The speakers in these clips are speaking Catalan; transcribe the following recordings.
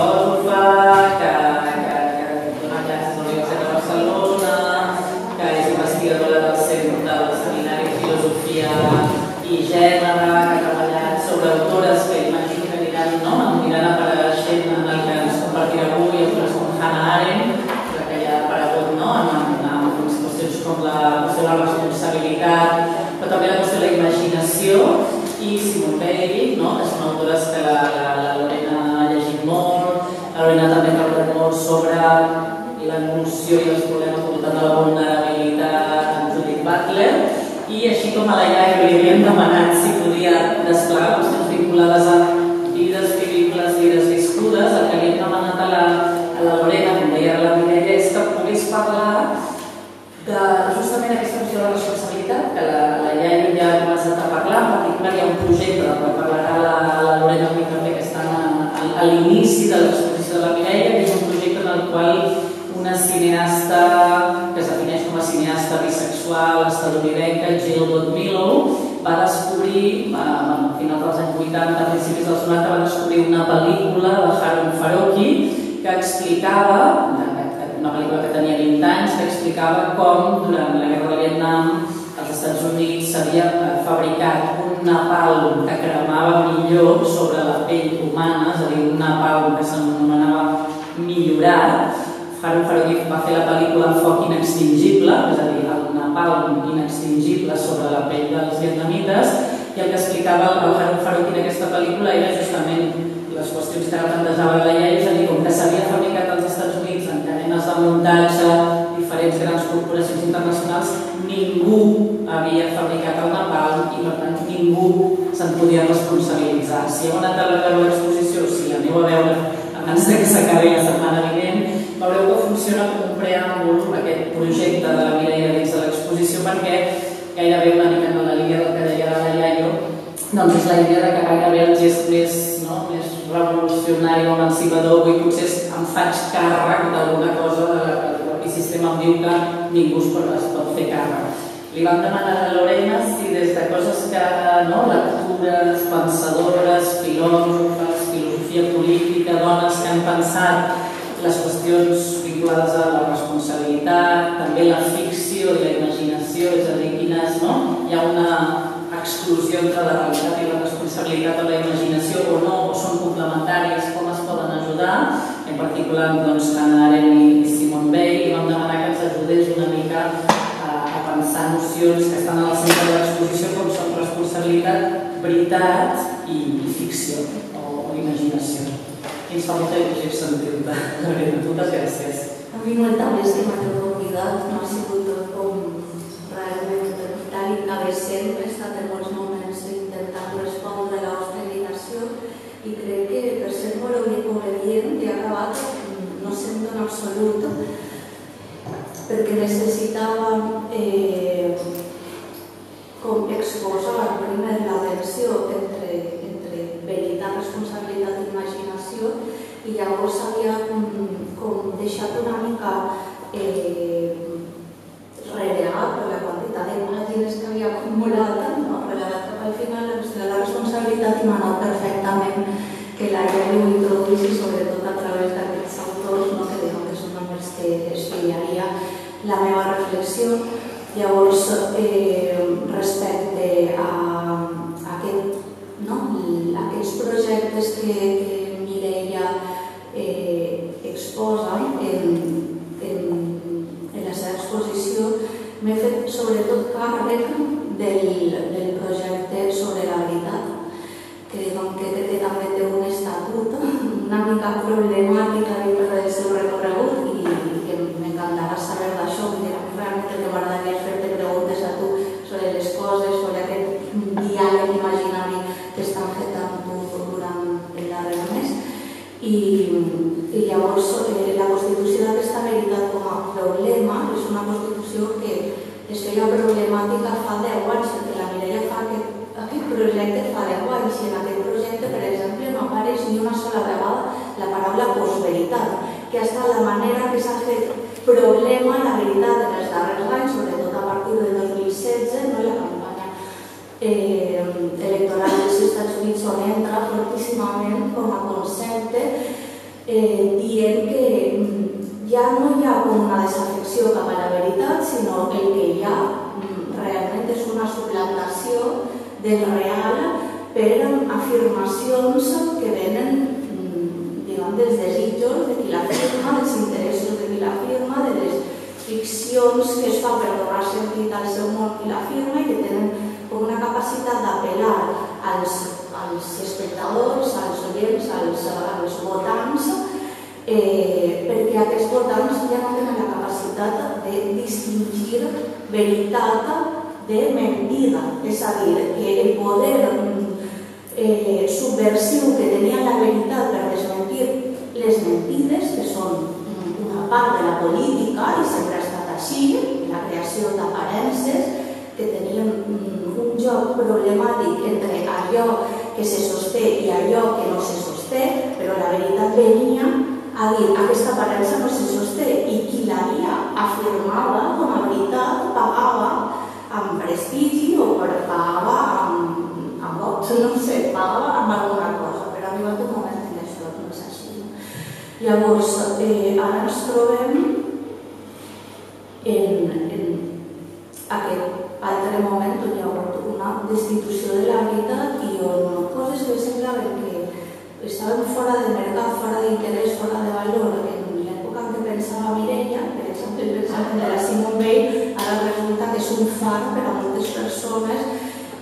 전 sobre la noció i els problemes voltant de la vulnerabilitat en Judith Butler, i així com a la iaia li havíem demanat si podia desplegar qüestions vinculades a vides vivibles, vides viscudes, el que li hem demanat a la, a la Lorena, com deia la Mireia, és que pogués parlar de justament aquesta qüestió de responsabilitat, que la, la iaia ja ha començat a parlar, en particular hi ha un projecte del qual parlarà la, la Lorena avui també, que està a, a, a l'inici de l'exposició de la Mireia, qual una cineasta que es defineix com a cineasta bisexual estadounidenca, Jill Goodmillow, va descobrir, a finals dels anys 80, a principis dels 90, va descobrir una pel·lícula de Harun Farokhi que explicava, una pel·lícula que tenia 20 anys, que explicava com durant la guerra de Vietnam als Estats Units s'havia fabricat un napalm que cremava millor sobre la pell humana, és a dir, un napalm que s'anomenava millorat, Harun Farokhi va fer la pel·lícula Foc inextingible, és a dir, el napalm inextingible sobre la pell dels vietnamites, i el que explicava el Harun Farokhi en aquesta pel·lícula era justament les qüestions que ara plantejava la llei, és a dir, com que s'havia fabricat als Estats Units en cadenes de muntatge, diferents grans corporacions internacionals, ningú havia fabricat el napalm i per tant ningú se'n podia responsabilitzar. Si heu anat a veure l'exposició, si l'aneu a veure abans que s'acabi la setmana vinent, veureu que funciona com un preàmbul aquest projecte de la Mireia dins de l'exposició perquè gairebé una mica en la línia del que deia la Iaio, doncs és la idea de que gairebé el gest més, no, més revolucionari o emancipador. Avui potser em faig càrrec d'alguna cosa de la que el propi sistema. Em diu que ningú es pot, es pot fer càrrec. Li vam demanar a Lorena si des de coses que, no, lectures, pensadores, filòsofes, filosofia política, dones que han pensat les qüestions vinculades a la responsabilitat, també la ficció i la imaginació, és a dir, quines, no? Hi ha una exclusió entre la realitat i la responsabilitat de la imaginació o no, o són complementàries, com es poden ajudar, en particular doncs, Hannah Arendt i Simone Weil, i vam demanar que ens ajudés una mica a, pensar nocions que estan al centre de l'exposició com són responsabilitat, veritat i, ficció o, o imaginació. Ens fa molta il·lusió sentir-te. Moltes gràcies. A mi moltíssim l'oportunitat, no ha sigut com realment tal i que sempre he estat en molts moments intentant respondre a la vostra invitació i crec que per ser molt obedient he acabat no sent en absolut perquè necessitava eh, com exposar primer la tensió entre, veritat, responsabilitat i imaginació i llavors havia com, com deixat una mica eh, per la quantitat de pàgines que havia acumulat, cap al final la responsabilitat i m'ha anat perfectament que la llei ho introduïssi sobretot a través d'aquests autors no? que diuen que són amb els que estudiaria la meva reflexió. Llavors, eh, respecte a projectes que, que Mireia eh, exposa en, en, en la seva exposició, m'he fet sobretot càrrec del, del projecte sobre la veritat, que, que, que també té un estatut una mica problemàtica I, i llavors eh, la constitució d'aquesta veritat com a problema és una constitució que es feia problemàtica fa 10 anys, perquè la Mireia fa aquest, aquest projecte fa 10 anys i en aquest projecte, per exemple, no apareix ni una sola vegada la paraula postveritat, que ha estat la manera que s'ha fet problema la veritat en els darrers anys, sobretot a partir del 2016, no? la eh, electoral dels Estats Units on entra fortíssimament com a concepte eh, dient que mm, ja no hi ha com una desafecció cap a la veritat, sinó el que hi ha mm, realment és una suplantació del real per afirmacions que venen mm, diguem, dels desitjos de qui la firma, dels interessos de qui la firma, de les ficcions que es fa per donar sentit al seu món qui la firma i que tenen una capacitat d'apel·lar als, als espectadors, als oients, als, als votants, eh, perquè aquests votants ja no tenen la capacitat de distingir veritat de mentida. És a dir, que el poder eh, subversiu que tenia la veritat per desmentir les mentides, que són una part de la política i sempre ha estat així, la creació d'aparences, que tenien un joc problemàtic entre allò que se sosté i allò que no se sosté, però la veritat venia a dir aquesta aparença no se sosté i qui l'havia afirmava com a veritat pagava amb prestigi o pagava amb, amb vots, no sé, pagava amb alguna cosa, però ha arribat un moment que això no és així. Llavors, eh, ara ens trobem en, en aquest altre moment on hi ha hagut una destitució de la veritat i on coses que semblaven que estaven fora de mercat, fora d'interès, fora de valor en l'època en què pensava Mireia, per exemple, pensament de la Simone Weil, ara resulta que és un far per a moltes persones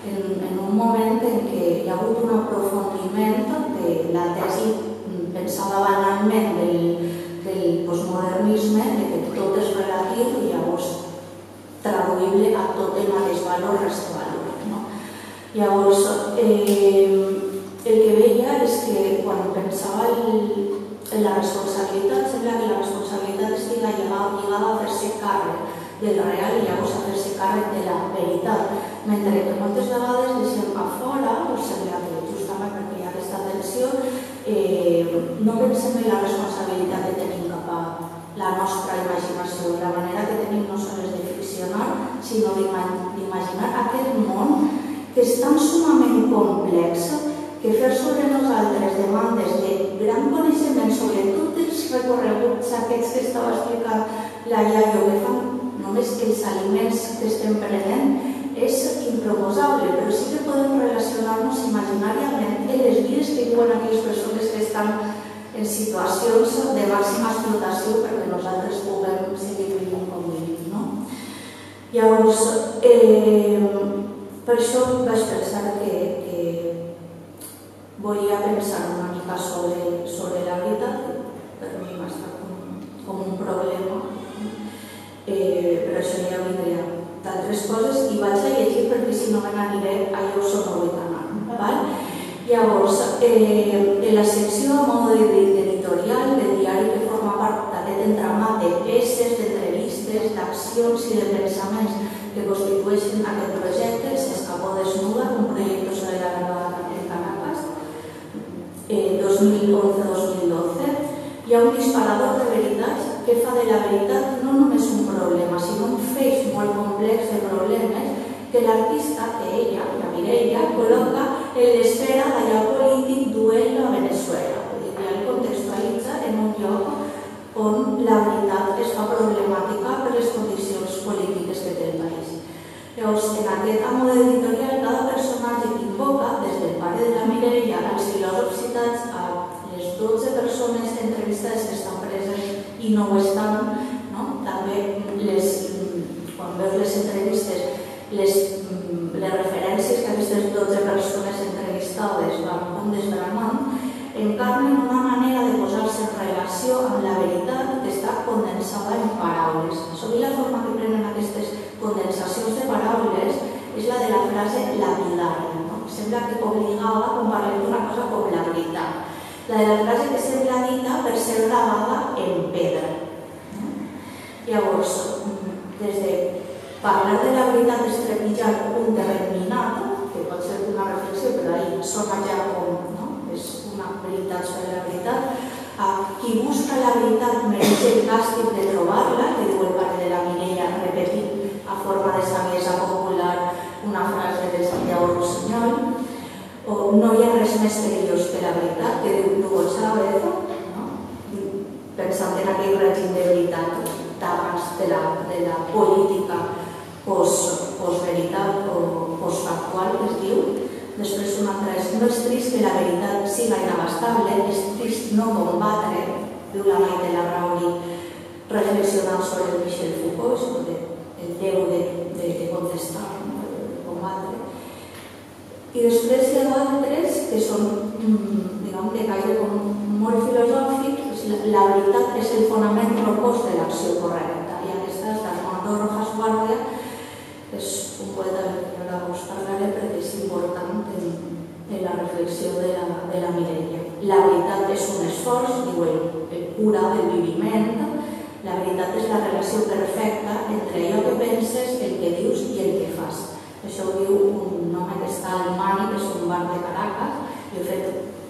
en, en un moment en què hi ha hagut un aprofundiment de la tesi pensada banalment del, del postmodernisme, de que tot és relatiu i llavors traduïble a tot el mateix valor resta valor. No? Llavors, eh, el que veia és que quan pensava en la responsabilitat, sembla que la responsabilitat estiga lligada, a fer-se càrrec del real i llavors a fer-se càrrec de la veritat, mentre que moltes vegades deixem a fora, o sembla que justament perquè hi ha aquesta tensió, eh, no pensem en la responsabilitat que tenim cap a la nostra imaginació, la manera que tenim no sols de ficcionar, sinó d'imaginar aquest món que és tan sumament complex que fer sobre nosaltres demandes de gran coneixement sobre tots els recorreguts aquests que estava explicant la Iaio, que fan només els aliments que estem prenent, és improposable, però sí que podem relacionar-nos imaginàriament en les vides que viuen aquelles persones que estan en situacions de màxima explotació perquè nosaltres puguem seguir vivint com vivim. No? Llavors, eh, per això vaig pensar que, que volia pensar una mica sobre, sobre la veritat, per mi m'ha estat com, com un problema, eh, però això ja vindria d'altres coses i vaig a llegir perquè si no me n'aniré allò on no vull anar. Val? Llavors, eh, en la secció a mode editorial del diari que forma part d'aquest entramat de peces, d'entrevistes, d'accions i de pensaments que constitueixen aquest projecte, s'escapó desnuda, un projecte sobre la grabada en Caracas, eh, 2011-2012, hi ha un disparador de veritats que fa de la veritat no només un problema, sinó un feix molt complex de problemes que l'artista, que ella, la Mireia, col·loca en l'esfera d'allà polític duel a Venezuela. Vull dir, el en un lloc on la veritat es fa problemàtica per les condicions polítiques Llavors, en aquest amo editorial, cada personatge que invoca, des del pare de la Mireia als filòsofs citats a les 12 persones entrevistades que estan preses i no ho estan, no? també les, quan veus les entrevistes les, les referències que aquestes 12 persones entrevistades van com desgranant encarnen una manera de posar-se en relació amb la veritat que està condensada en paraules. Sovint la forma condensacions de paraules és la de la frase lapidària. No? Sembla que obligava quan parlem d'una cosa com la veritat. La de la frase que sembla dita per ser gravada en pedra. Llavors, des de parlar de la veritat és trepitjar un terreny minat, que pot ser una reflexió, però ahir sona ja com no? és una veritat sobre la veritat. A qui busca la veritat mereix el càstig de trobar-la, que diu el pare de la Mireia, repetint a forma de saviesa popular una frase de Santiago Rossinyol, o no hi ha res més perillós que la veritat, que diu Hugo Chávez, no? pensant en aquell règim de veritat d'abans de, la, de la política post, post-veritat o post-factual que es diu. Després una altra és, no és trist que la veritat siga inabastable, és trist no combatre, diu la Maite Larrauri, reflexionant sobre el Michel Foucault, sobre el déu de, de, de contestar, no? de combatre. I després hi ha d'altres que són, mm, diguem que gaire com molt filosòfics, la, veritat és el fonament propòs de l'acció correcta. I aquesta és d'Armando Rojas Guardia, és un poeta que no us parlaré perquè és important en, en la reflexió de la, de la Mireia. La veritat és un esforç, diu el, el cura del viviment, la veritat és la relació perfecta entre allò que penses, el que dius i el que fas. Això ho diu un que està al Mani, que és un bar de Caracas. Jo he fet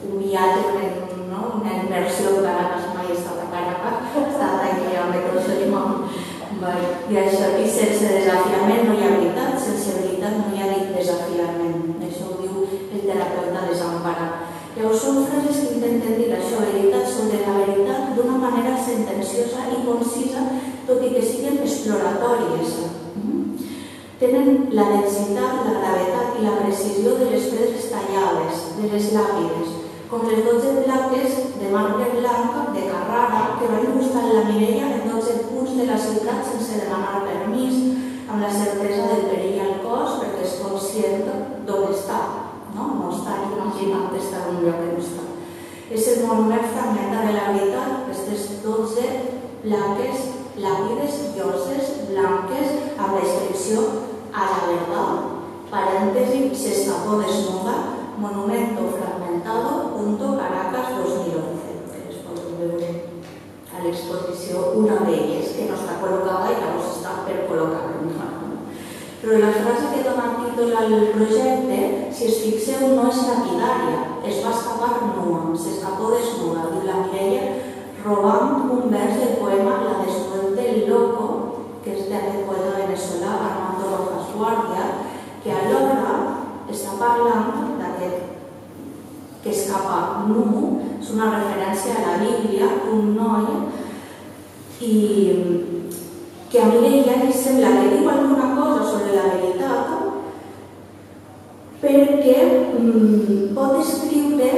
un viatge, no? una immersió a Caracas, mai he estat a Caracas, he estat aquí a Metrosodimon. I això, i sense desafiament no hi ha veritat, sense veritat no hi ha desafiament. Això ho diu el terapeuta desemparat. Llavors són frases que intenten dir això, veritat sobre la veritat, d'una manera sentenciosa i concisa, la precisió de les pedres tallades, de les làpides, com les 12 plaques de marbre blanc de Carrara que van il·lustrar la Mireia en 12 punts de la ciutat sense demanar permís, amb la certesa del perill al cos perquè és conscient d'on està, no? no està imaginant estar en un lloc que no està. És el monument fragmentar de la veritat, aquestes 12 plaques, làpides, lloses, blanques, amb la inscripció a la verdad, paréntesis, se escapó desnuda, monumento fragmentado, punto Caracas 2011, que les podeu veure a l'exposició una d'elles, que no està col·locada i llavors està per col·locar. Però la frase que dona títol al projecte, si es fixeu, no és lapidària, es va escapar nua, s'escapó desnuda, diu la Mireia, robant un vers del poema La desnudez del loco, que és d'aquest poeta veneçolà Armando Rojas Guardia, que alhora està parlant d'aquest que escapa nu, és una referència a la Bíblia, un noi, i que a mi ella li sembla que diu alguna cosa sobre la veritat perquè mm, pot descriure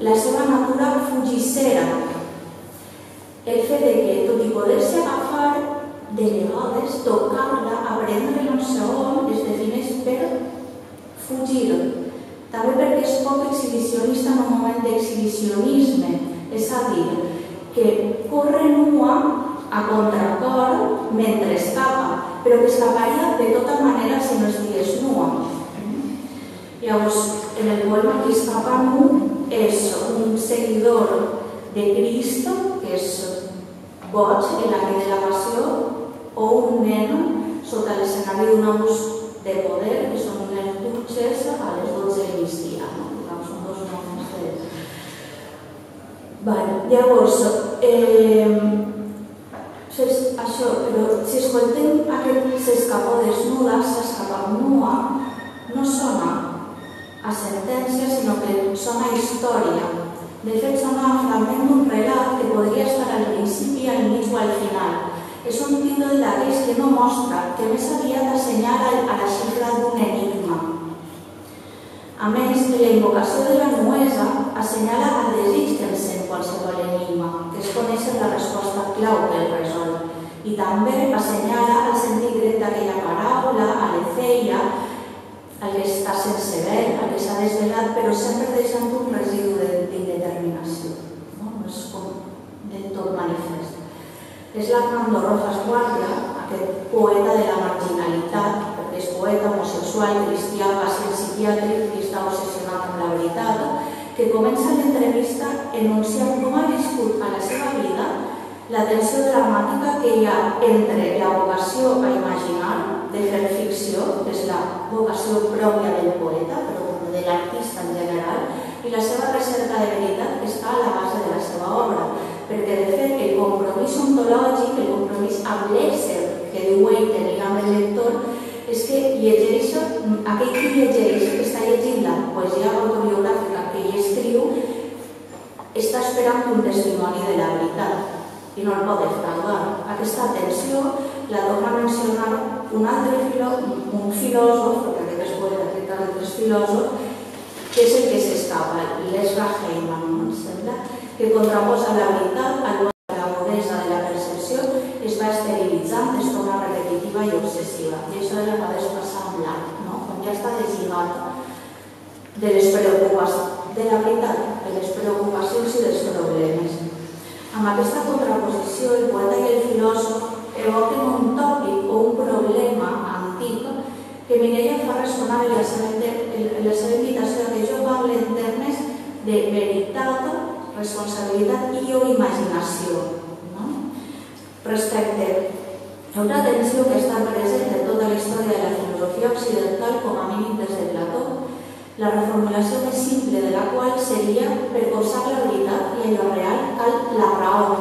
la seva natura fugissera. El fet de que, tot i poder-se agafar de vegades tocar-la, aprendre-la un segon, es defineix per fugir. També perquè és poc exhibicionista en un moment d'exhibicionisme, és a dir, que corre nua a contracor mentre escapa, però que escaparia de tota manera si no estigués nua. Llavors, en el poema que escapa nu és un seguidor de Cristo, que és boig en la vida de la passió, ou un neno sota l'escenari d'un abús de poder, que són les dutxes a les 12 de migdia, no? Són dos noms de... Vale. Llavors, eh, això, però si escoltem aquest s'escapó desnuda, s'escapa nua, no sona a sentència, sinó que sona a història. De fet, sona a fragment d'un relat que podria estar al principi, al mig o al final. És un títol d'aquells que no mostra, que més aviat assenyala a la xifra d'un enigma. A més, la invocació de la nuesa assenyala el desig que encén qualsevol enigma, que es coneix la resposta clau que el resol. I també assenyala el sentit dret d'aquella paraula, a l'efeia, el que està sense ver, el que s'ha desvelat, però sempre deixant un residu d'indeterminació. No? no és com del tot manifest és l'Armando Rojas Guardia, aquest poeta de la marginalitat, perquè és poeta homosexual, cristià, pacient psiquiàtric i està obsessionat amb la veritat, que comença l'entrevista enunciant com ha viscut a la seva vida la tensió dramàtica que hi ha entre la vocació a imaginar, de fer ficció, que és la vocació pròpia del poeta, però de l'artista en general, i la seva recerca de veritat que està a la base de la seva obra fet el compromís ontològic, el compromís amb l'ésser que diu ell tenir amb el lector, és que llegeix, aquell que llegeix, que està llegint la poesia autobiogràfica que ell escriu, està esperant un testimoni de la veritat. i no el pot defraudar. Aquesta tensió la torna a mencionar un altre filó, un filòsof, perquè aquest és poeta, aquest altres filòsof, que és el que s'escapa, l'Esra Heyman, em sembla, que contraposa la veritat a la modesa de la percepció es va esterilitzant, es torna repetitiva i obsessiva. I això és el que ha passar amb l'art, no? quan ja està deslligat de les preocupacions, de la veritat, de les preocupacions i dels problemes. Amb aquesta contraposició, el poeta i el filòsof evoquen un tòpic o un problema antic que Mireia fa ressonar en la seva, en la seva invitació que jo parli en termes de veritat, responsabilitat i o imaginació. No? Respecte a una tensió que està present en tota la història de la filosofia occidental, com a mínim des de Plató, la reformulació més simple de la qual seria per posar la veritat i allò real cal la raó,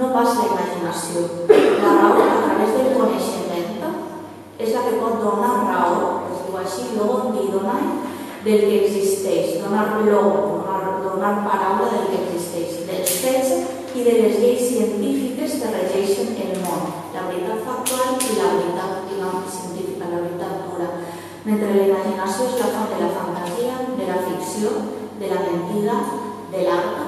no pas la imaginació. La raó a través del coneixement és la que pot donar raó, es diu així, logo didonai, del que existeix, donar donar paraula del que existeix, dels fets i de les lleis científiques que regeixen el món, la veritat factual i la veritat, diguem, científica, la veritat pura. Mentre la imaginació és la font de la fantasia, de la ficció, de la mentida, de l'art,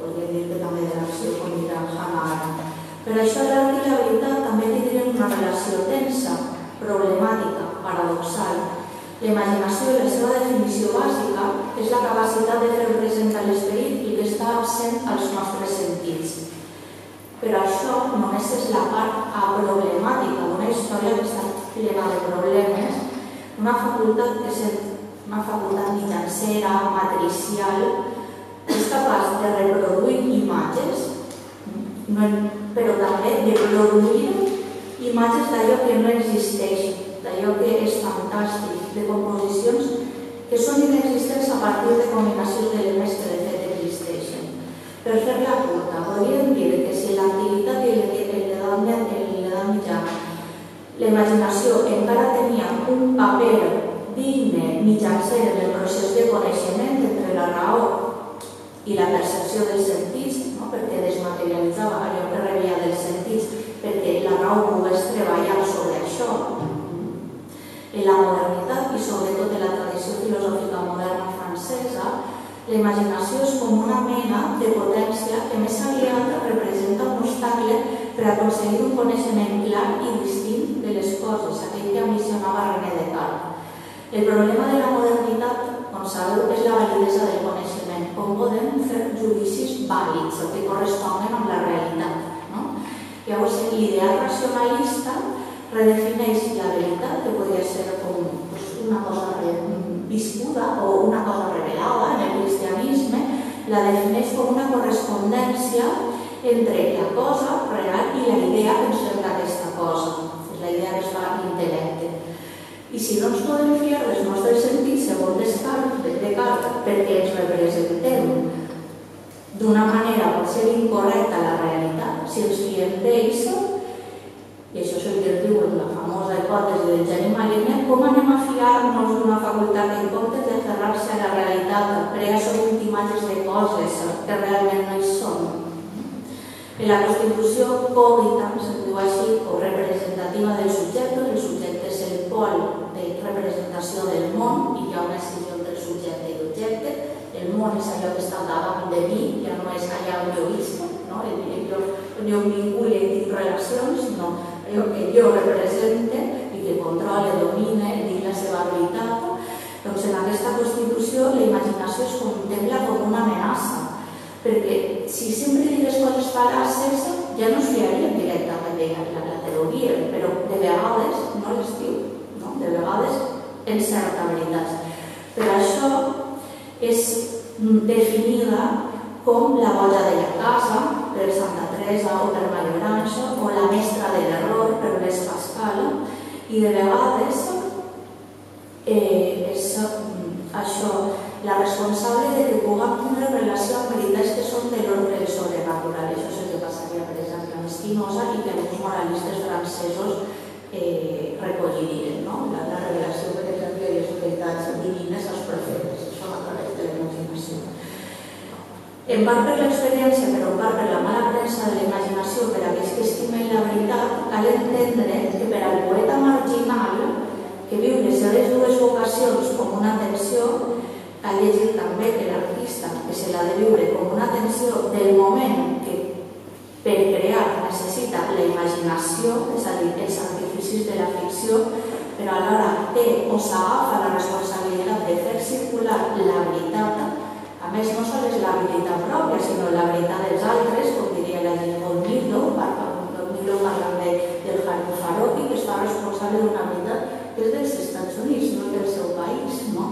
podríem dir que també de l'acció, com dirà Hannah Arendt. Per això l'art i la veritat també tindrien una relació tensa, problemàtica, paradoxal. La imaginació, la seva definició bàsica, és la capacitat de fer representar l'esperit i que està absent als nostres sentits. Però això només és la part problemàtica d'una història que està plena de problemes, una facultat que és una facultat mitjancera, matricial, és capaç de reproduir imatges, però també de produir imatges d'allò que no existeix, d'allò que és fantàstic, de composicions que són inexistents a partir de combinacions d'elements que de fet existeixen. Per fer-la curta, podríem dir que si l'antiguitat i l'edat mitjana la imaginació encara tenia un paper digne mitjancer en el procés de coneixement entre la raó i la percepció dels sentits, no? perquè desmaterialitzava allò que rebia dels sentits perquè la raó pogués treballar sobre això. En la modernitat i sobretot en la tradició filosòfica moderna francesa, la imaginació és com una mena de potència que més aviat representa un obstacle per aconseguir un coneixement clar i distint de les coses, aquell que ambicionava René Descartes. El problema de la modernitat, com sabeu, és la validesa del coneixement, com podem fer judicis vàlids o que corresponguen amb la realitat. Llavors, l'ideal racionalista redefineix la veritat, que podria ser com una cosa viscuda o una cosa revelada en el cristianisme, la defineix com una correspondència entre la cosa real i la idea que ens sembla aquesta cosa. La idea que es fa l'intel·lecte. I si no ens podem fiar dels nostres sentits, segons Descartes, perquè ens representem d'una manera pot ser incorrecta la realitat, si ens fiem d'ells, i això és el que diu en la famosa hipòtesi del geni maligne, com anem a fiar-nos d'una facultat en comptes de ferrar-se a la realitat, crear sovint imatges de coses que realment no hi són. En la Constitució cogitans, es diu així, o representativa del subjecte, el subjecte és el pol de representació del món i hi ha una decisió entre subjecte i objecte, el món és allò que està davant de mi, ja no és allà on jo visc, no? jo, on jo vincule i tinc relacions, sinó allò que jo represente i que controla, domina i dic la seva veritat. Doncs en aquesta Constitució la imaginació es contempla com una amenaça, perquè si sempre digues coses fal·laces ja no es fiaríem directament de la, la teoria, però de vegades no les diu, no? de vegades encerta veritats. Per això és definida com la bolla de la casa per Santa Teresa o per Malebranche o la mestra de l'error per Les Pascal i de vegades eh, és mm, això la responsable de que puguem tindre relació amb veritats que són de l'ordre sobrenatural. Això és el que passaria, per exemple, amb Espinosa i que alguns moralistes francesos eh, recollirien, no? la, la revelació, per exemple, de les veritats divines als profetes. En part per l'experiència, però en part per la mala premsa de la imaginació, per aquells que estimen la veritat, cal entendre que per al poeta marginal, que viu les seves dues vocacions com una tensió, cal llegir també que l'artista, que se l'ha de viure com una tensió del moment que per crear necessita la imaginació, és a dir, els artificis de la ficció, però alhora té o s'agafa la responsabilitat de fer circular la veritat, a més no sols la veritat pròpia, sinó la veritat dels altres, com diria la llei Nilo, Nilo parlant de, del Harry Faroqui, que es fa responsable d'una veritat que és dels Estats Units, no del seu país, no?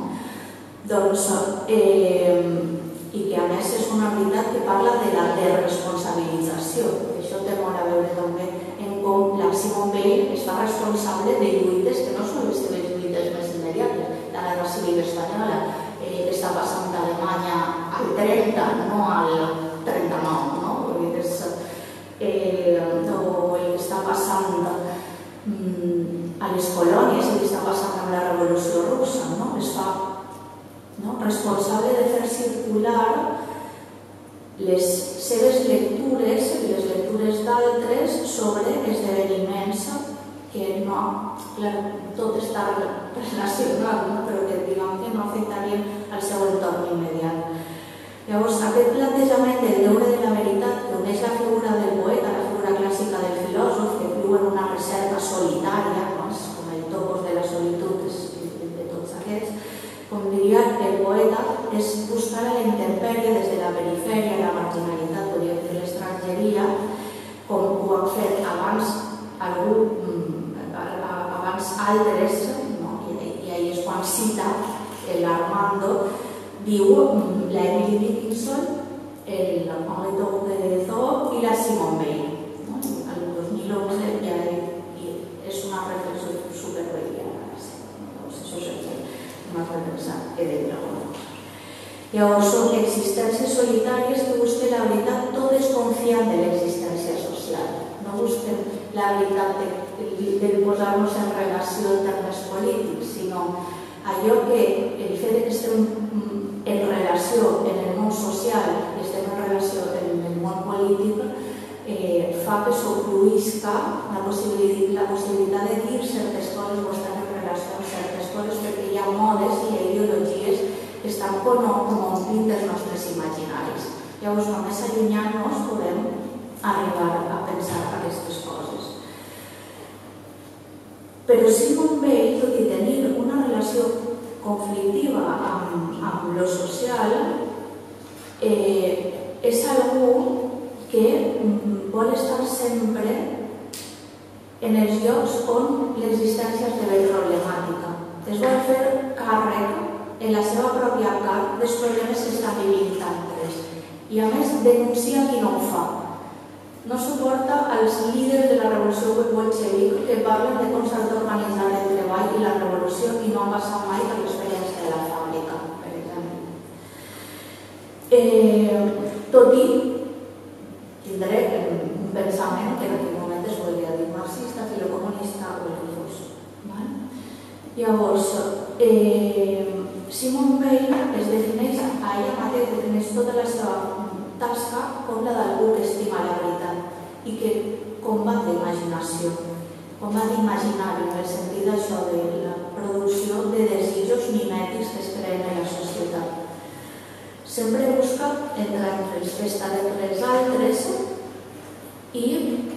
Doncs, eh, i que a més és una veritat que parla de la desresponsabilització. Això té molt a veure també en com la Simone Weil es fa responsable de lluites que no són les seves lluites més immediates. La guerra civil espanyola, està passant d'Alemanya al 30, no al 39, no? És, eh, o el que està passant mm, a les colònies, el que està passant amb la revolució russa, no? Es fa no? responsable de fer circular les seves lectures i les lectures d'altres sobre esdeveniments que no, clar, tot està relacionat, no? però que diguem que no afectarien al seu entorn immediat. Llavors, aquest plantejament del deure de la veritat que la figura del poeta, la figura clàssica del filòsof, que viu en una recerca solitària, no? com el topos de la solitud de tots aquests, com diria el poeta, és buscar la intempèrie des de la perifèria, la marginalitat, podríem dir l'estrangeria, com ho han fet abans algú, altres, no? I, i ahir és quan cita l'Armando, diu la Emily Dickinson, el Henri de Zoo i la Simone Weil. No? El 2011 ja és una reflexió superbella. Doncs això és el defensa que de Llavors són existències solitàries que busquen la veritat, tot desconfiant de l'existència social. No busquen la veritat de, de, de posar-nos en relació en termes polítics, sinó allò que el fet que estem en relació en el món social i estem en relació en el món polític eh, fa que s'ocluïsca la, possibilitat, la possibilitat de dir certes coses o estar en relació amb certes coses perquè hi ha modes i ideologies que estan com, com omplint els nostres imaginaris. Llavors, només allunyant-nos podem arribar a pensar aquestes coses. Però Simon Weil, tot i tenir una relació conflictiva amb, amb lo social, eh, és algú que vol estar sempre en els llocs on l'existència esdevé problemàtica es vol fer càrrec en la seva pròpia carn dels problemes que estan vivint altres i a més denuncia qui no ho fa. No suporta els líders de la revolució bolxevic que parlen de com s'ha d'organitzar el treball i la revolució i no han passat mai per l'experiència de la fàbrica, per exemple. Eh, tot i tindré un pensament que en aquell moment es podria dir marxista, filocomunista o el que fos. Llavors, eh, Simon Weil es defineix a ella mateixa, defineix tota la seva tasca com la d'algú que estima la veritat i que combat l'imaginació, combat l'imaginari en el sentit d'això de la producció de desitjos mimètics que es creen en la societat. Sempre busca entrar que estan entre els altres i,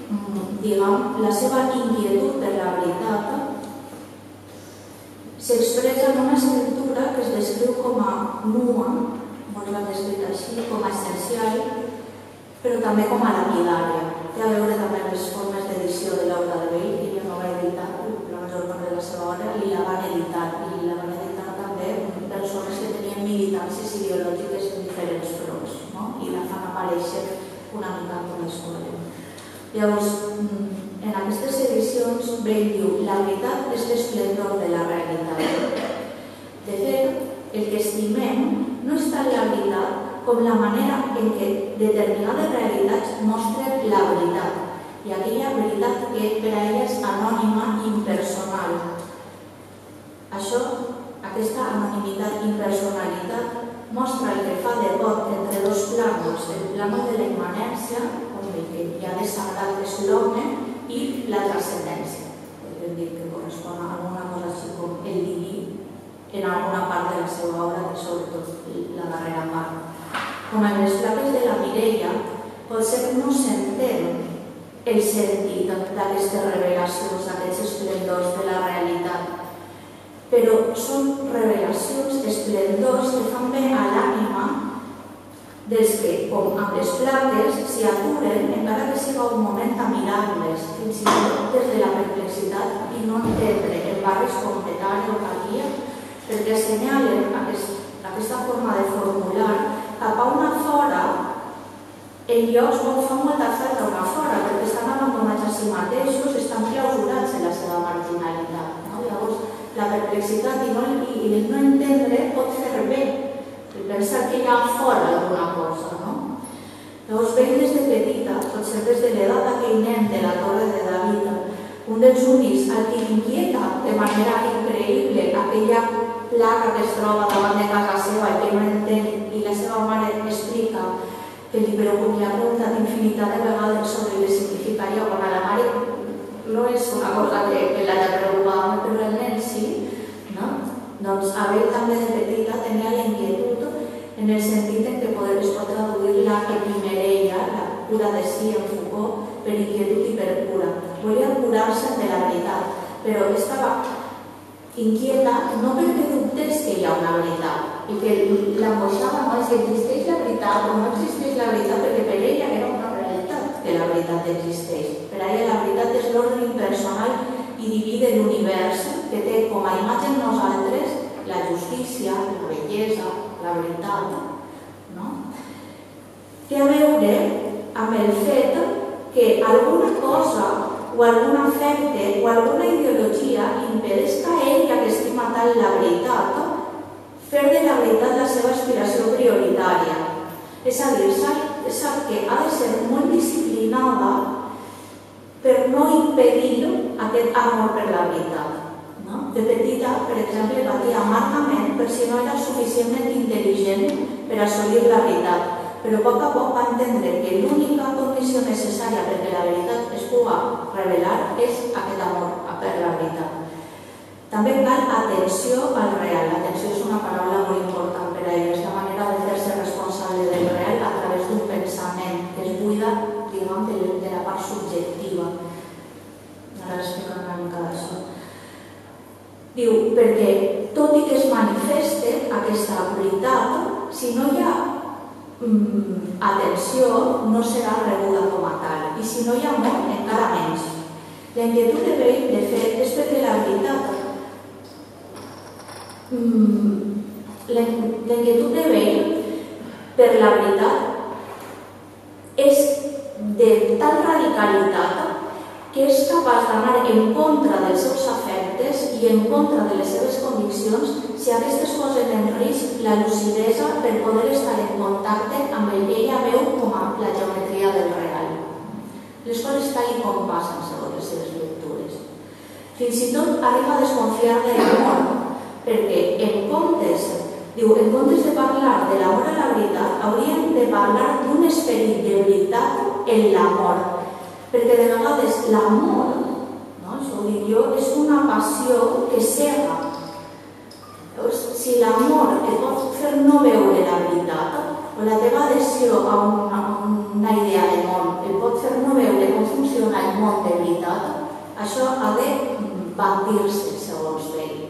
mm, diguem, la seva inquietud per la veritat s'expressa en una escriptura que es descriu com a nua, molts l'han descrit així, com a essencial, però també com a lapidària. Té a veure també amb les formes d'edició de l'obra de Bell, ella no va editar la major part de la seva obra, i la van editar, i la van editar també persones que tenien militàncies ideològiques en diferents fronts, no? i la fan aparèixer una mica com història. Llavors, mm, en aquestes edicions Bell diu la veritat és l'esplendor de la realitat. De fet, el que estimem no és tant la veritat com la manera en què determinades realitats mostren la veritat i aquella veritat que per a ella és anònima i impersonal. Això, aquesta anonimitat i impersonalitat mostra el que fa de pot entre dos planos, el plano de la immanència, on el que hi ha de sagrat és l'home, i la transcendència. Podríem dir que correspon a alguna cosa així com el diví en alguna part de la seva obra, sobretot la darrera part. Com en les plaques de la Mireia, potser no s'entén el sentit d'aquestes revelacions, d'aquests esplendors de la realitat, però són revelacions, esplendors que fan bé a l'ànima des que, com amb les plaques, s'hi aturen, encara que siga un moment a mirar-les, fins i tot des de la perplexitat i no entendre el barris completar o calia, perquè assenyalen aquest, aquesta forma de formular a una fora en llocs on fa molta falta una fora, perquè estan abandonats a si mateixos, estan clausurats en la seva marginalitat. No? Llavors, la perplexitat i, no, i el no entendre pot fer bé, el pensar que hi ha fora alguna cosa, no? Llavors veig des de petita, potser des de l'edat d'aquell nen de la Torre de David, un dels únics al que inquieta de manera increïble aquella placa que es troba davant de casa seva i que no entén i la seva mare explica que li preocupa i ha preguntat infinitat de vegades sobre el significaria a la mare no és una cosa que, que l'ha de preocupar, però el nen sí, no? Doncs Abel també de petita tenia la inquietud en el sentit en que poder, es pot traduir la epimerella, la cura de si en Foucault, per inquietud i per cura. Volia curar-se de la veritat, però estava inquieta no perquè dubtés que hi ha una veritat i que l'angoixava no si existeix la veritat o no existeix la veritat perquè per ella era una que la veritat existeix. Per ella la veritat és l'ordre impersonal i diví de l'univers que té com a imatge en nosaltres la justícia, la bellesa, la veritat. No? Té a veure amb el fet que alguna cosa o algun afecte o alguna ideologia impedeix a ella que estima tant la veritat fer de la veritat la seva aspiració prioritària. És a dir, sap, que ha de ser molt disciplinada per no impedir aquest amor per la veritat. No? De petita, per exemple, patia amargament per si no era suficientment intel·ligent per assolir la veritat, però a poc a poc va entendre que l'única condició necessària perquè la veritat es pugui revelar és aquest amor per la veritat. També cal atenció al real. L'atenció és una paraula molt important per a ell. És la manera de fer-se responsable del real a través d'un pensament que es buida, diguem, de, de la part subjectiva. Ara explico una mica d'això. Diu, perquè tot i que es manifeste aquesta veritat, si no hi ha mm, atenció, no serà rebuda com a tal. I si no hi ha amor, encara menys. La inquietud de Bell, de fet, és perquè la veritat la, la inquietud de per la veritat és de tal radicalitat que és capaç d'anar en contra dels seus afectes i en contra de les seves conviccions si aquestes posen en risc la lucidesa per poder estar en contacte amb el que ella veu com a la geometria del real. Les coses tal com passen segons les seves lectures. Fins i tot arriba a desconfiar de l'amor, perquè en comptes, diu, en comptes de parlar de l'amor a la veritat, hauríem de parlar d'un esperit de veritat en l'amor. Perquè de vegades l'amor, no, això ho dic jo, és una passió que cega. Llavors, si l'amor et pot fer no veure la veritat, o la teva adhesió a una, a una idea de món et pot fer no veure com funciona el món de veritat, això ha de bandir-se, segons ell.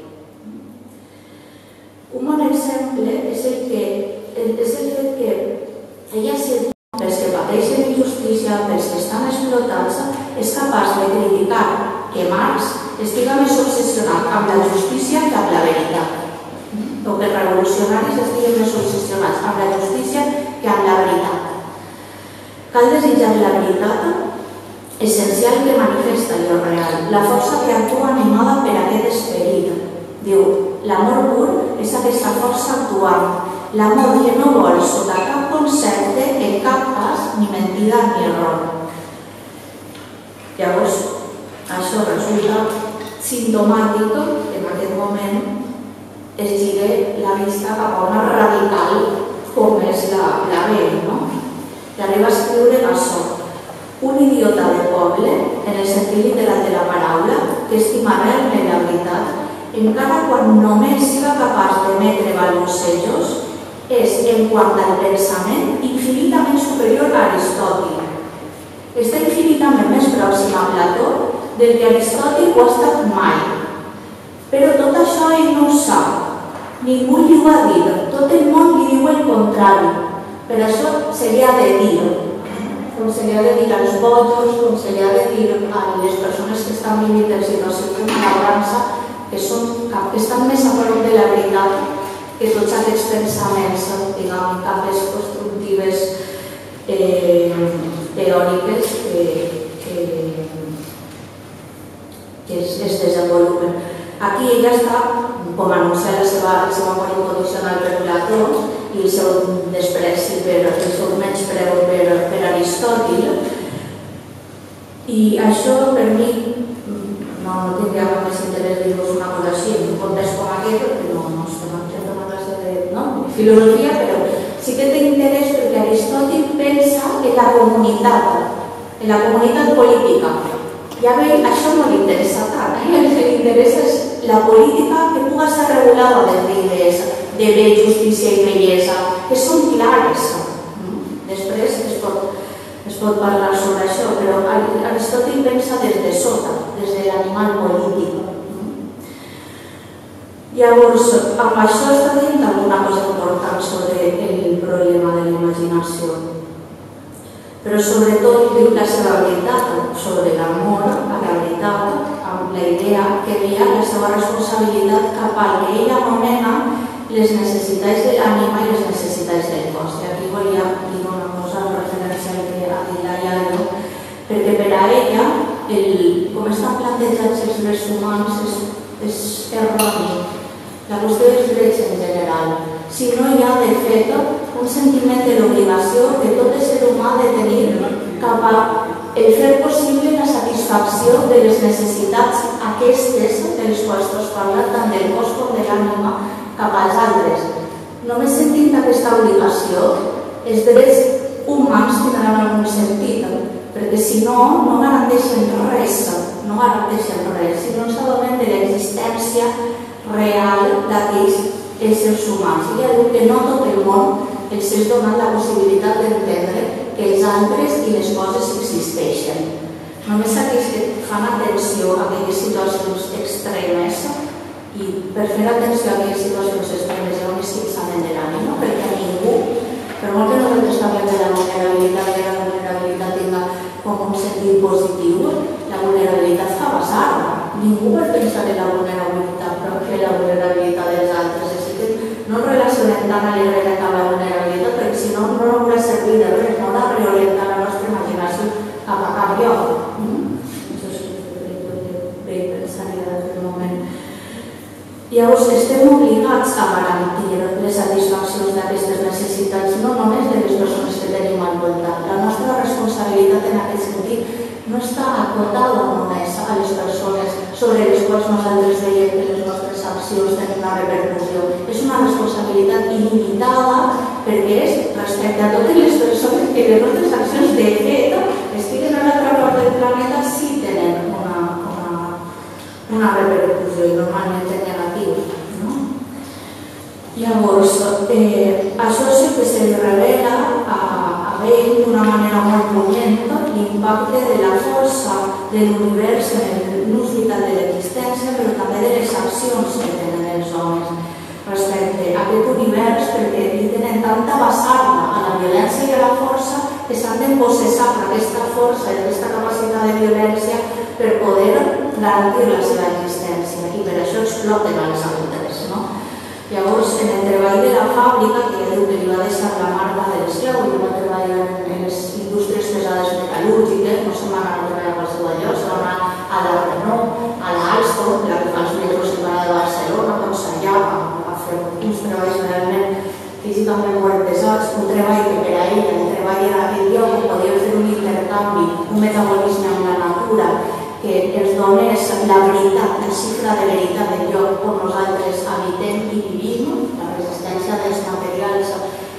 Un bon exemple és el, que, és el fet que ella sent pels que pateixen injustícia, pels que estan explotats, és capaç de criticar que Marx estiga més obsessionat amb la justícia que amb la veritat. O que els revolucionaris estiguen més obsessionats amb la justícia que amb la veritat. Cal desitjar la veritat essencial que manifesta allò real, la força que actua animada per aquest esperit. Diu, l'amor pur és aquesta força actual, l'amor que no vol sota cap concepte, en cap cas, ni mentida ni error. Llavors, això resulta sintomàtic en aquest moment es gire la vista cap a una radical com és la, la B, no? I arriba a escriure això. Un idiota de poble, en el sentit literal de la paraula, que estima realment la veritat, encara quan només siga capaç d'emetre balbucejos, és, en quant al pensament, infinitament superior a Aristòtil. Està infinitament més pròxim a Plató del que Aristòtil ho ha estat mai. Però tot això ell no ho sap. Ningú li ho ha dit, tot el món li diu el contrari. Per això se li ha de dir, com se li ha de dir als bojos, com se li ha de dir a les persones que estan vivint en situacions de malabrança, que, són, que estan més a prop de la veritat que tots aquests pensaments, diguem, capes constructives eh, teòriques que, que, es, es desenvolupen. Aquí ella està, com anuncia la seva, el seu amor incondicional per Plató i seu despreci per, el seu menyspreu per, per Aristòtil, i això per mi no, no tindria més interès dir-vos una cosa així, en un context com aquest, perquè no, no estem en una classe de no? filosofia, però sí que té interès perquè Aristòtil pensa en la comunitat, en la comunitat política. Ja ve, això no li interessa tant, eh? el que li interessa és la política que pugui ser regulada des d'idees de bé, justícia i bellesa, que són clares. Després es pot, es pot parlar sobre això, però Aristòtil pensa des de sota, des de l'animal polític. Llavors, amb això està dient alguna cosa important sobre el problema de la imaginació. Però sobretot diu la seva veritat sobre l'amor la veritat, amb la idea que veia la seva responsabilitat cap al que ell anomena les necessitats de l'ànima i les necessitats del cos. I aquí volia dir una cosa en referència al que ha dit la Iaio, perquè per a ella, el, com estan plantejats els drets humans, és, és erroni. La qüestió dels drets en general, si no hi ha de fet un sentiment de l'obligació que tot ésser humà ha de tenir cap a el fer possible la satisfacció de les necessitats aquestes de les quals has parlat tant del cos com de l'ànima cap als altres. Només sentint aquesta obligació, els drets humans tindran algun sentit, perquè si no, no garanteixen res, no garanteixen res, si no s'adonen de l'existència real d'aquells éssers humans. I ja diu que no tot el món els és donat la possibilitat d'entendre que els altres i les coses existeixen. Només aquells que fan atenció a aquelles situacions extremes i per fer atenció a aquelles situacions extremes ha un esquilçament de l'ànima, perquè a ningú, per molt que nosaltres parlem de la vulnerabilitat, que la vulnerabilitat tinga com un sentit positiu, la vulnerabilitat fa basar. Ningú pot pensar en la vulnerabilitat que la vulnerabilitat dels altres. Així que no relacionem tan alegre amb la vulnerabilitat, perquè si no, no haurà servir de res, no haurà reorientat la nostra imaginació cap a cap lloc. Mm? Això és el que pensaria d'aquest moment. Llavors, estem obligats a garantir les satisfaccions d'aquestes necessitats, no només de les persones que tenim al voltant. La nostra responsabilitat en aquest sentit no està acotada només a les persones sobre les quals nosaltres veiem que les nostres accions tenen una repercussió. És una responsabilitat il·limitada perquè és respecte a totes les persones que les nostres accions de fet estiguen a l'altra part del planeta sí tenen una, una, una repercussió i normalment? Llavors, eh, això sí que se revela a, a ell d'una manera molt punyent l'impacte de la força de l'univers en l'ús vital de l'existència, però també de les accions que tenen els homes respecte a aquest univers, perquè li tenen tanta basada a la violència i a la força que s'han de possessar aquesta força i aquesta capacitat de violència per poder garantir la seva existència i per això exploten a les altres. Llavors, en el treball de la fàbrica, que ja diu que li va deixar la marca de l'esclau, i va treballar en les indústries pesades metal·lúrgiques, no se'n van anar a treballar a qualsevol lloc, se van anar a la Renault, a l'Alstom, la que fa els metros de Barcelona, on s'allava a fer uns treballs realment físicament molt pesats, un treball que per a ella, el treball era aquell lloc on podia fer un intercanvi, un metabolisme amb la natura, que ens donés la veritat, la xifra de veritat del lloc on nosaltres habitem i vivim, la resistència dels materials,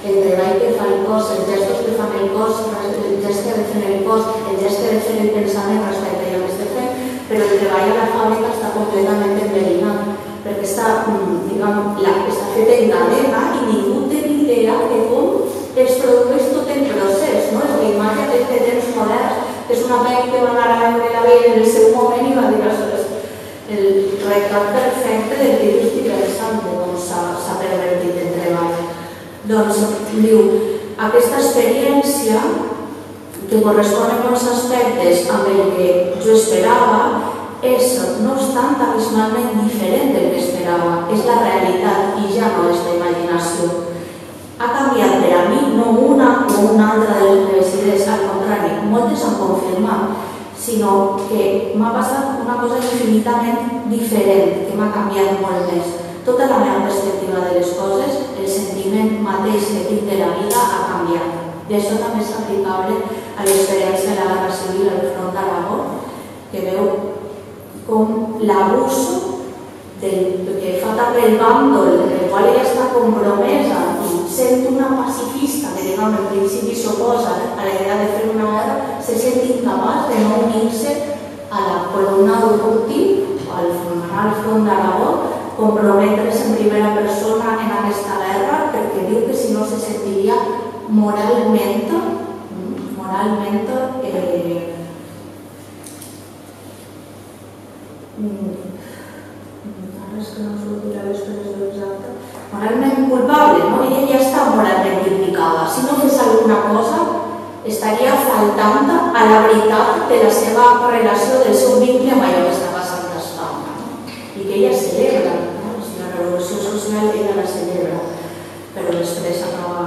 el treball que fa el cos, els gestos que fan el cos, el gest que ha de fer el cos, el gest que ha de fer el pensament respecte a més de fer, però el treball a la fàbrica està completament enverinat, perquè està, mm, diguem, la, està fet en cadena i ningú té ni idea de com es produeix tot el procés, no? És la imatge que té temps moderns que és una mec que va anar a veure la vella en el seu moment i va dir ostres, el retrat perfecte del virus diversant de com s'ha pervertit el treball. Doncs diu, aquesta experiència que correspon en molts aspectes amb el que jo esperava és, no obstant, abismalment diferent del que esperava. És la realitat i ja no és la imaginació. Ha canviat per a mi no una o una altra de les meves idees, al contrari, moltes han confirmat, sinó que m'ha passat una cosa infinitament diferent, que m'ha canviat molt més. Tota la meva perspectiva de les coses, el sentiment mateix que tinc de la vida ha canviat. I això també és aplicable a l'experiència de la Guerra Civil al front d'Aragó, que veu com l'abús que fa també el bàndol, el qual ella està compromesa sent una pacifista que en principi s'oposa a la idea de fer una guerra, se sent incapaç de no unir-se a la columna d'Urruti, al al front d'Aragó, comprometre's en primera persona en aquesta guerra perquè diu que si no se sentiria moralment, moralment eh, ara és que no sortirà l'expressió exacta, moralment culpable, no? Ella ja està moralment implicada. Si no fes alguna cosa, estaria faltant a la veritat de la seva relació, del seu vincle amb allò que està passant a Espanya. I que ella celebra, social ella la celebra, però després acaba,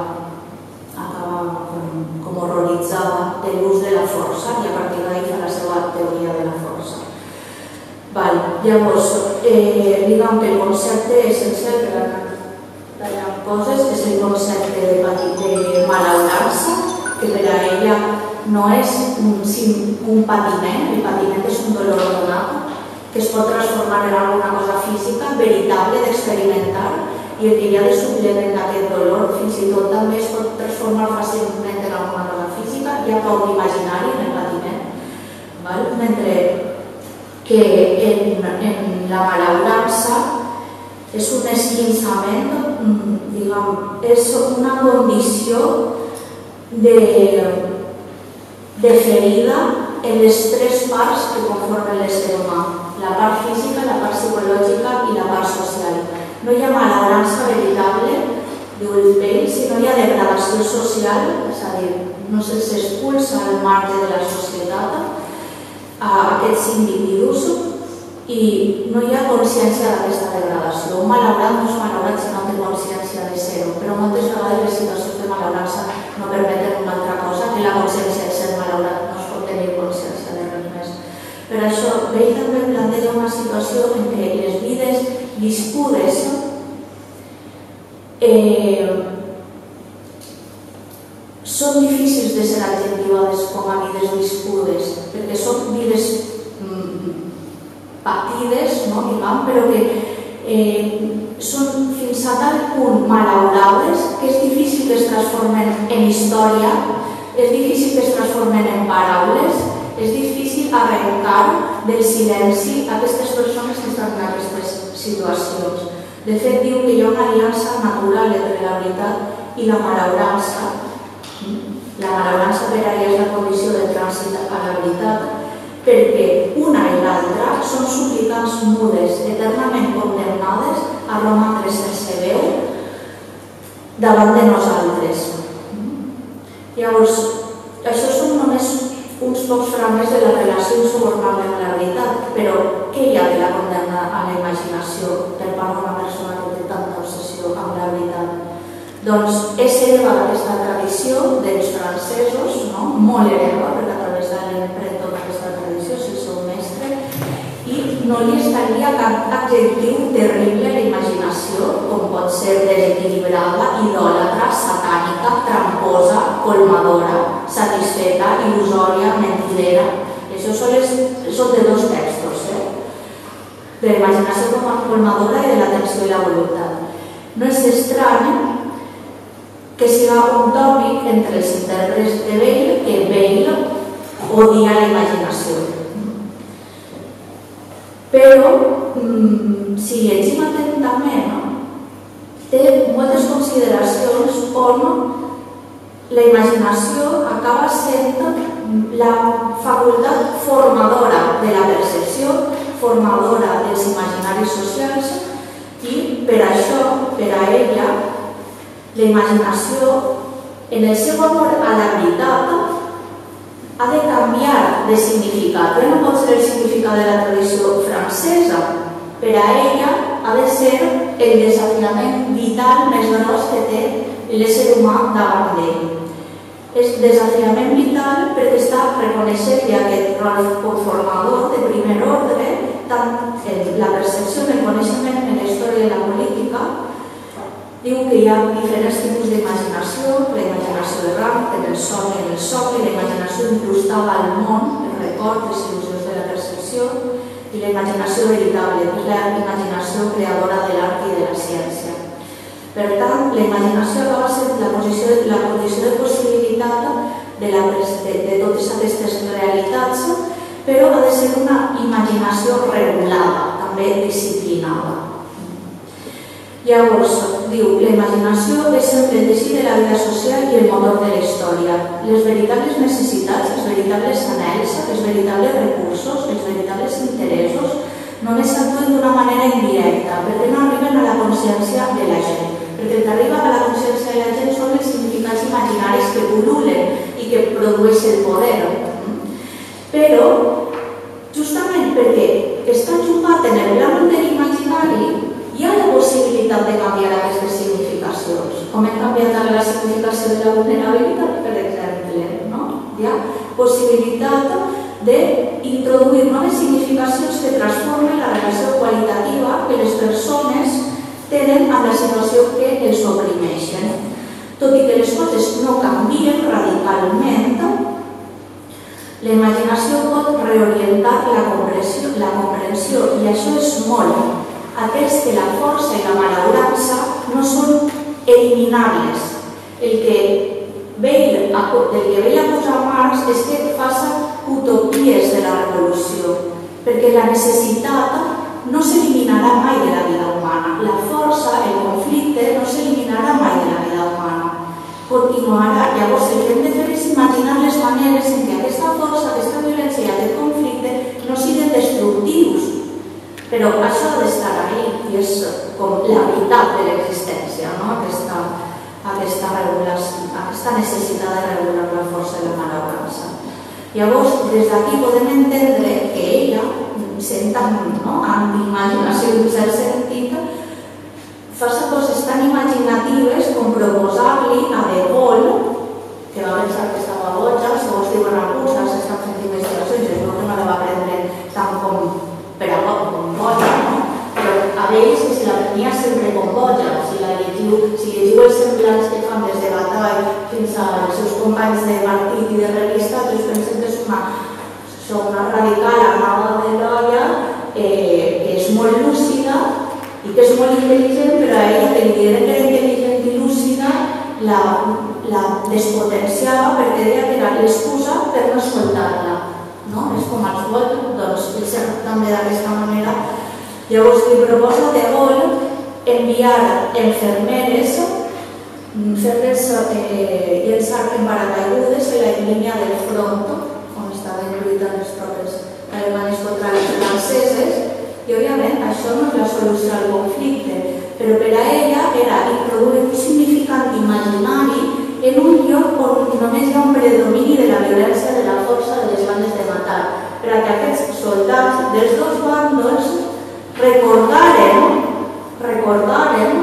acaba com, com horroritzada de l'ús de la força i a partir d'ahir fa la seva teoria de la força. Val, llavors, eh, diguem que el concepte essencial que la tallant coses és el concepte de, de malaurar-se, que per a ella no és un, un patiment, el patiment és un dolor donat, que es pot transformar en alguna cosa física, veritable d'experimentar, i el que hi ha de suplement d'aquest dolor fins i tot també es pot transformar fàcilment en alguna cosa física, hi ha poc imaginari en el patiment. Val? Mentre que en, en la malaurança és un esquinçament, mm, diguem, és una condició de, de ferida en les tres parts que conformen l'ésser humà, la part física, la part psicològica i la part social. No hi ha malaurança veritable, diu el pell, si no hi ha degradació social, és a dir, no s'expulsa al marge de la societat a aquests individus i no hi ha consciència d'aquesta degradació. Un malaurat no és malaurat si no té vides viscudes, perquè són vides patides, no, però que eh, són fins a tal punt malaurables que és difícil que es transformen en història, és difícil que es transformen en paraules, és difícil arrencar del silenci aquestes persones que estan en aquestes situacions. De fet, diu que hi ha una aliança natural entre la veritat i la malaurança. La malaurança per a és la condició de trànsit a la veritat, perquè una i l'altra són suplicants mudes, eternament condemnades a romandre sense veu davant de nosaltres. Llavors, això són només uns pocs fragments de la relació insubornable amb la veritat, però què hi ha de la condemna a la imaginació per part d'una persona que té tanta obsessió amb la veritat? Doncs és hereva d'aquesta tradició dels francesos, no? molt hereva, perquè a través de l'empremta d'aquesta tradició, és el seu mestre, i no li estaria cap adjectiu terrible a la imaginació, com pot ser desequilibrada, idòlatra, satànica, tramposa, colmadora, satisfeta, il·lusòria, mentidera, Això són, les, són de dos textos, eh? de la imaginació colmadora i de l'atenció i la voluntat. No és estrany que siga un tòpic entre els intèrprets de Bale que Bale odia la imaginació. Però, mm, si llegim atentament, no? té moltes consideracions on la imaginació acaba sent la facultat formadora de la percepció, formadora dels imaginaris socials i per això, per a ella, la imaginació, en el seu amor a la veritat, ha de canviar de significat. No pot ser el significat de la tradició francesa. Per a ella ha de ser el desafiament vital més gros que té l'ésser humà davant d'ell. És desafiament vital perquè està reconeixent aquest rol conformador de primer ordre, tant en la percepció del coneixement en la història de la política, diu que hi ha diferents tipus d'imaginació, la imaginació de rang, en el somni, en el somni, la imaginació incrustada al món, el record, les il·lusions de la percepció, i la imaginació veritable, que és la imaginació creadora de l'art i de la ciència. Per tant, la imaginació acaba sent la posició, la condició de possibilitat de, la, de, de totes aquestes realitats, però ha de ser una imaginació regulada, també disciplinada. Llavors, diu, la imaginació és el teixit de la vida social i el motor de la història. Les veritables necessitats, els veritables anells, els veritables recursos, els veritables interessos, només s'actuen d'una manera indirecta, perquè no arriben a la consciència de la gent perquè el que arriba a la consciència de la gent són els significats imaginaris que pululen i que produeix el poder. Però, justament perquè està jugat en el plan de l'imaginari, hi ha la possibilitat de canviar aquestes significacions. Com hem canviat la significació de la vulnerabilitat, per exemple. No? Hi ha possibilitat d'introduir noves significacions que transformen la relació qualitativa que les persones tenen amb la situació que els oprimeixen. Tot i que les coses no canvien radicalment, la imaginació pot reorientar la comprensió, la comprensió i això és molt, atès que la força i la malaurança no són eliminables. El que veia, el que veia posar Marx és que faça utopies de la revolució, perquè la necessitat no s'eliminarà mai de la vida humana. La força, el conflicte, no s'eliminarà mai de la vida humana. Continuarà. Llavors, el que hem de fer és imaginar les maneres en què aquesta força, aquesta violència i aquest conflicte no siguin destructius. Però això d'estar és com la veritat de l'existència, no? aquesta, aquesta, aquesta necessitat de regular la força i la malaurança. Llavors, des d'aquí podem entendre que ella senten no? amb imaginació en cert sentit, fa coses tan imaginatives com proposar-li a De Gaulle, que va pensar que estava boja, segons diuen alguns, ara s'estan fent investigacions, jo crec que no la va prendre tant com per a com boja, no? Ells que se la prenia sempre com boja, si la llegiu, si llegiu els semblants que fan des de Batall fins als seus companys de partit i de revista, tots pensem que és una són una radical armada de l'olla eh, que és molt lúcida i que és molt intel·ligent, però a ella que li diuen que era intel·ligent i lúcida la, la despotenciava perquè deia que era l'excusa per no escoltar-la. No? És com els vol, doncs també d'aquesta manera. Llavors li proposa de vol enviar enfermeres fer-les eh, llençar en paracaigudes en la línia del front lluitar les tropes alemanes contra les franceses i òbviament això no és la solució al conflicte, però per a ella era introduir un significat imaginari en un lloc on només hi ha un predomini de la violència de la força de les ganes de matar, per a que aquests soldats dels dos bàndols recordaren, recordaren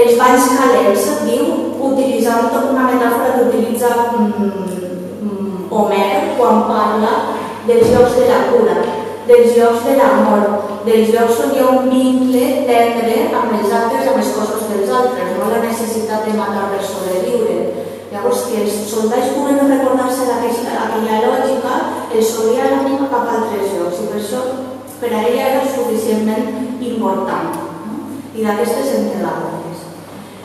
els banys calents, diu, utilitzant una metàfora que utilitza mm, Homer quan parla dels llocs de la cura, dels llocs de l'amor, dels llocs on hi ha un vincle tendre amb els altres i amb els cossos dels altres, no la necessitat de matar per sobreviure. Llavors, que els soldats puguen recordar-se d'aquella lògica, els hauria per a ella era suficientment important. No? I d'aquestes en té d'altres.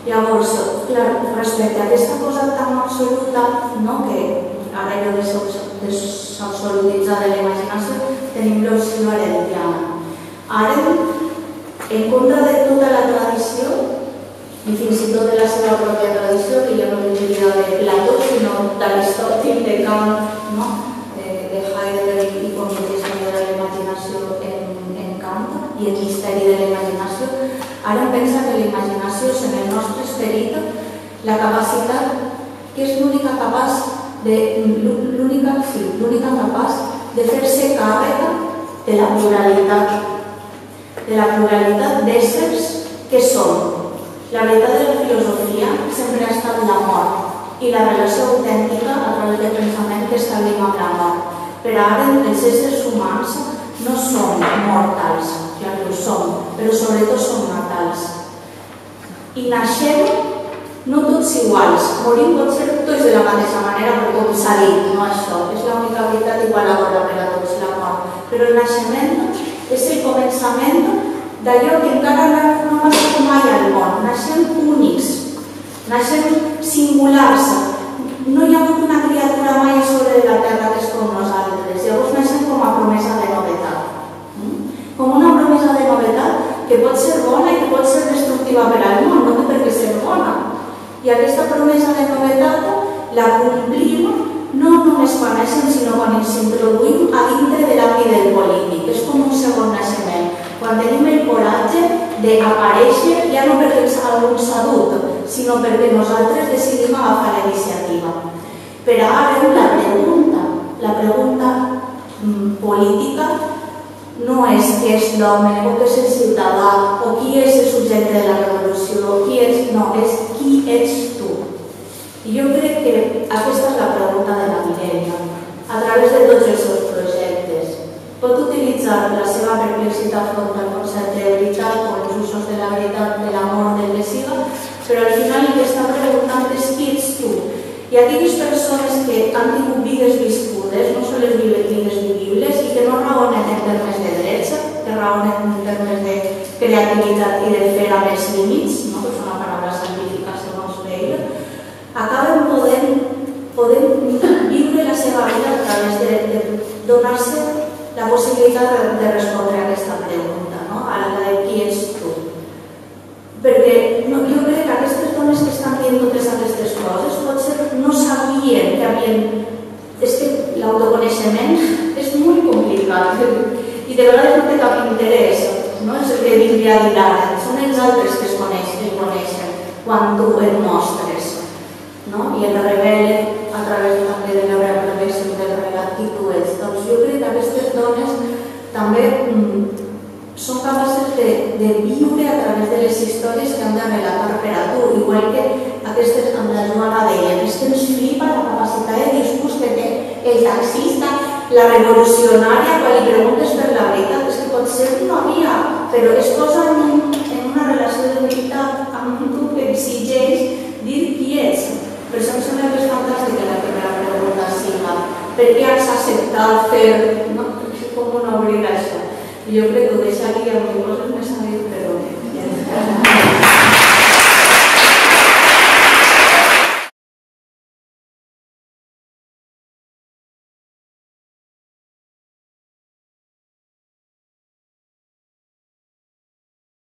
Llavors, clar, respecte a aquesta cosa tan absoluta, no, que ara jo desabsolutitzar de la imaginació, tenim l'opció arendtiana. Ara, en contra de tota la tradició, i fins i tot de la seva pròpia tradició, que ja no diria de Plató, sinó d'Aristòtil, de Kant, no? de, de Heidegger i com disseny de la imaginació i el misteri de la imaginació, ara pensa que la imaginació és en el nostre esperit la capacitat que és l'única capaç de l'única sí, l'única capaç de fer-se càrrega de la pluralitat de la pluralitat d'éssers que som. La veritat de la filosofia sempre ha estat la mort i la relació autèntica a través del pensament que establim amb la mort. Per ara, els éssers humans no som mortals, ho som, però sobretot som mortals. I naixem no tots iguals, morim pot ser tots de la mateixa manera, però com s'ha dit, no això, és l'única veritat igualadora per a tots, la mort. Però el naixement és el començament d'allò que encara no ha passat mai al món. Naixem únics, naixem singulars. No hi ha hagut una criatura mai sobre la terra que és com nosaltres. Llavors naixem com a promesa de novetat. Mm? Com una promesa de novetat que pot ser bona i que pot ser destructiva per al món, no té per ser bona. I aquesta promesa de novetat la complim no només quan naixem, sinó quan ens introduïm a dintre de l'àmbit del polític. És com un segon naixement quan tenim el coratge d'aparèixer ja no perquè algú s'ha dut, sinó perquè nosaltres decidim agafar la iniciativa. Per ara la pregunta, la pregunta mm, política no és qui és l'home o qui és el ciutadà o qui és el subjecte de la revolució o qui és, no, és qui ets tu. I jo crec que aquesta és la pregunta de la Mireia, a través de tots els seus projectes pot utilitzar la seva perplexitat front al concepte de veritat o els usos de la veritat de l'amor del lesiva, però al final el que està preguntant és qui ets tu. I aquelles persones que han tingut vides viscudes, no són les vides vivibles i que no raonen en termes de drets, que raonen en termes de creativitat i de fer a més límits, no? que és una paraula científica segons Bale, acaben podent, podent viure la seva vida a través de, de donar-se la possibilitat de respondre a aquesta pregunta, no? a la de qui ets tu. Perquè no, jo crec que aquestes dones que estan dient totes aquestes coses potser no sabien que havien... L'autoconeixement és molt complicat i de vegades no té cap interès, no? és el que vindria a dir ara, són els altres que es coneixen, el coneixen quan tu et mostres no? i el revelen a través també de la reflexió del relat qui tu ets. Doncs jo crec que aquestes dones també mm, són capaces de, de viure a través de les històries que han de relatar per a tu, igual que aquestes amb la Joana deia, és que ens flipa la capacitat de discurs que té el taxista, la revolucionària, quan li preguntes per la veritat, és que potser no havia, però es posa en, una relació de veritat amb tu que exigeix dir qui ets. Per això em sembla que és fantàstica la primera pregunta, Silva. Per què has acceptat fer no? com una obligació? Jo crec que ho deixaria amb coses més a dir